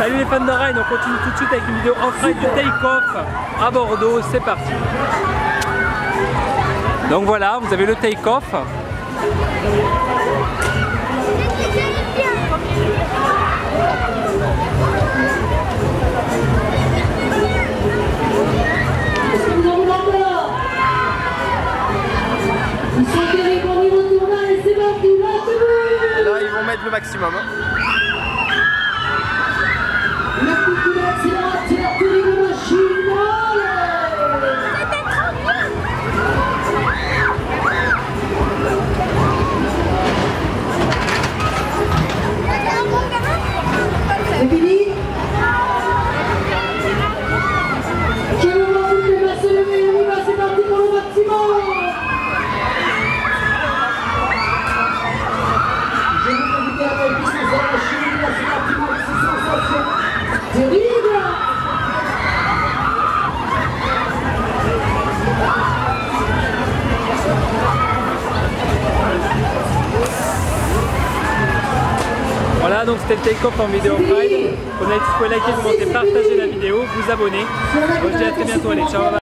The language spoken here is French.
Salut les fans de Ride, on continue tout de suite avec une vidéo en ride de take-off à Bordeaux, c'est parti. Donc voilà, vous avez le take-off. Là, ils vont mettre le maximum. hein. C'est Donc c'était le take-off en vidéo ride. On a dit, vous pouvez liker, commenter, partager la vidéo, vous abonner. Moi je dis à très bientôt, allez, ciao.